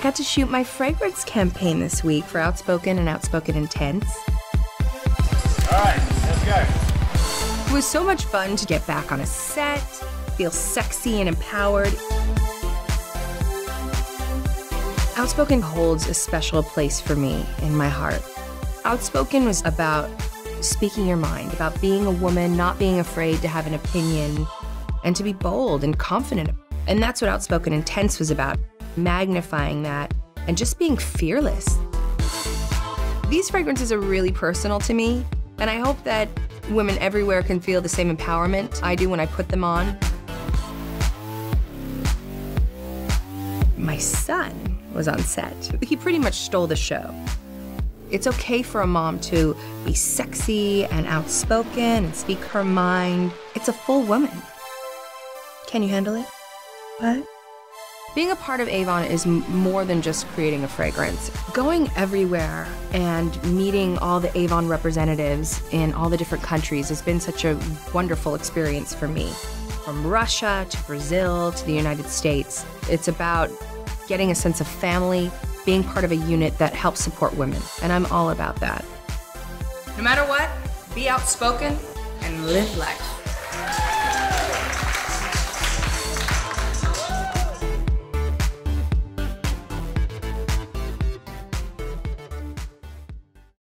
I got to shoot my fragrance campaign this week for Outspoken and Outspoken Intense. All right, let's go. It was so much fun to get back on a set, feel sexy and empowered. Outspoken holds a special place for me in my heart. Outspoken was about speaking your mind, about being a woman, not being afraid to have an opinion, and to be bold and confident. And that's what Outspoken Intense was about magnifying that and just being fearless. These fragrances are really personal to me, and I hope that women everywhere can feel the same empowerment I do when I put them on. My son was on set. He pretty much stole the show. It's okay for a mom to be sexy and outspoken and speak her mind. It's a full woman. Can you handle it? What? Being a part of Avon is more than just creating a fragrance. Going everywhere and meeting all the Avon representatives in all the different countries has been such a wonderful experience for me. From Russia to Brazil to the United States, it's about getting a sense of family, being part of a unit that helps support women, and I'm all about that. No matter what, be outspoken and live life.